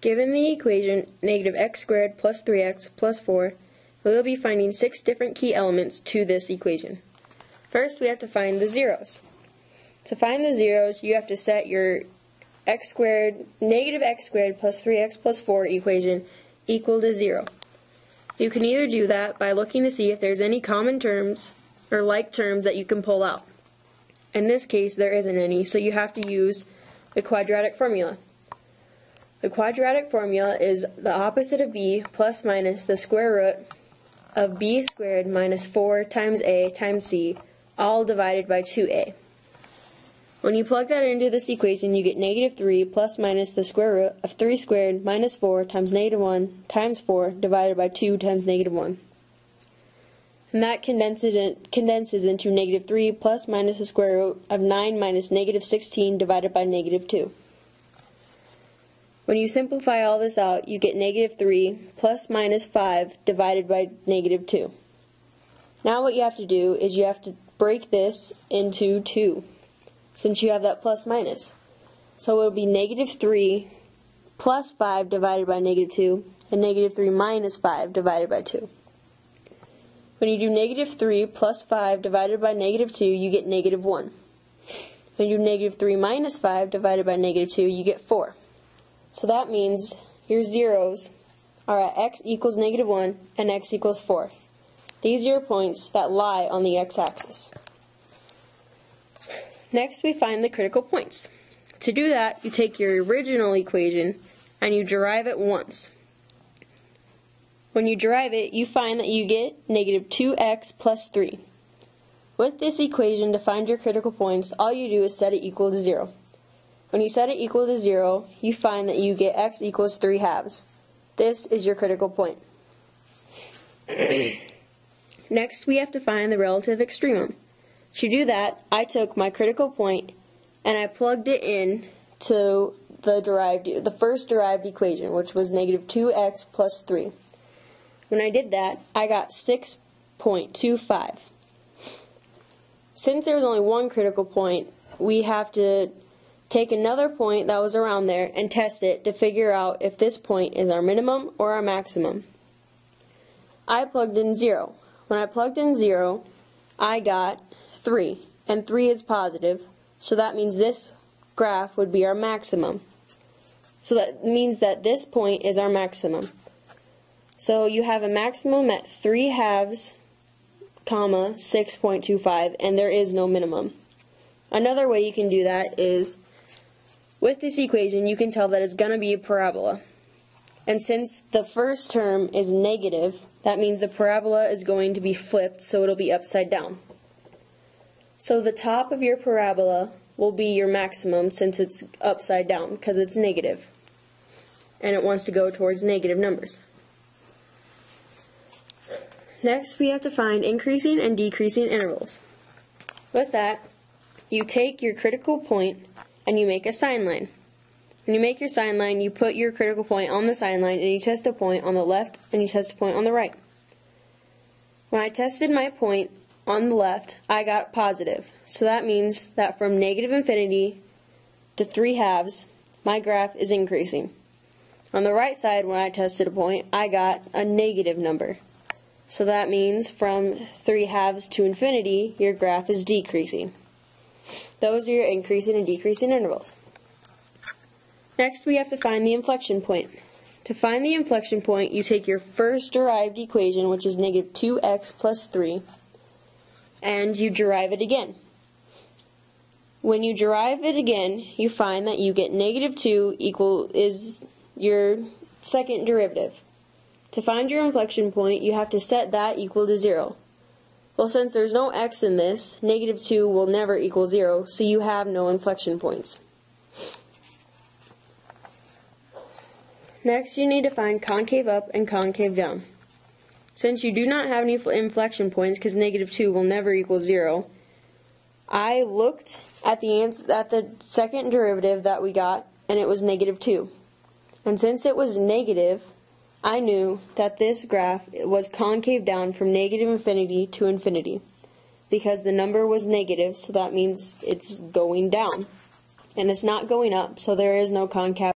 Given the equation negative x squared plus 3x plus 4, we will be finding six different key elements to this equation. First, we have to find the zeros. To find the zeros, you have to set your x squared, negative x squared plus 3x plus 4 equation equal to 0. You can either do that by looking to see if there's any common terms or like terms that you can pull out. In this case, there isn't any, so you have to use the quadratic formula. The quadratic formula is the opposite of b plus minus the square root of b squared minus 4 times a times c, all divided by 2a. When you plug that into this equation, you get negative 3 plus minus the square root of 3 squared minus 4 times negative 1 times 4 divided by 2 times negative 1. And that condenses, in, condenses into negative 3 plus minus the square root of 9 minus negative 16 divided by negative 2. When you simplify all this out, you get negative 3 plus minus 5 divided by negative 2. Now what you have to do is you have to break this into 2, since you have that plus minus. So it will be negative 3 plus 5 divided by negative 2, and negative 3 minus 5 divided by 2. When you do negative 3 plus 5 divided by negative 2, you get negative 1. When you do negative 3 minus 5 divided by negative 2, you get 4. So that means your zeros are at x equals negative 1 and x equals 4. These are your points that lie on the x-axis. Next, we find the critical points. To do that, you take your original equation and you derive it once. When you derive it, you find that you get negative 2x plus 3. With this equation, to find your critical points, all you do is set it equal to 0. When you set it equal to 0, you find that you get x equals 3 halves. This is your critical point. Next, we have to find the relative extremum. To do that, I took my critical point and I plugged it in to the derived, the first derived equation, which was negative 2x plus 3. When I did that, I got 6.25. Since there was only one critical point, we have to Take another point that was around there and test it to figure out if this point is our minimum or our maximum. I plugged in 0. When I plugged in 0, I got 3, and 3 is positive, so that means this graph would be our maximum. So that means that this point is our maximum. So you have a maximum at 3 halves, comma, 6.25, and there is no minimum. Another way you can do that is with this equation, you can tell that it's going to be a parabola. And since the first term is negative, that means the parabola is going to be flipped, so it'll be upside down. So the top of your parabola will be your maximum since it's upside down, because it's negative. And it wants to go towards negative numbers. Next, we have to find increasing and decreasing intervals. With that, you take your critical point and you make a sign line. When you make your sign line, you put your critical point on the sign line and you test a point on the left and you test a point on the right. When I tested my point on the left, I got positive. So that means that from negative infinity to 3 halves, my graph is increasing. On the right side, when I tested a point, I got a negative number. So that means from 3 halves to infinity, your graph is decreasing. Those are your increasing and decreasing intervals. Next, we have to find the inflection point. To find the inflection point, you take your first derived equation, which is negative 2x plus 3, and you derive it again. When you derive it again, you find that you get negative 2 equal is your second derivative. To find your inflection point, you have to set that equal to 0. Well, since there's no x in this, negative 2 will never equal 0, so you have no inflection points. Next, you need to find concave up and concave down. Since you do not have any inflection points, because negative 2 will never equal 0, I looked at the, at the second derivative that we got, and it was negative 2. And since it was negative, I knew that this graph was concave down from negative infinity to infinity because the number was negative, so that means it's going down. And it's not going up, so there is no concave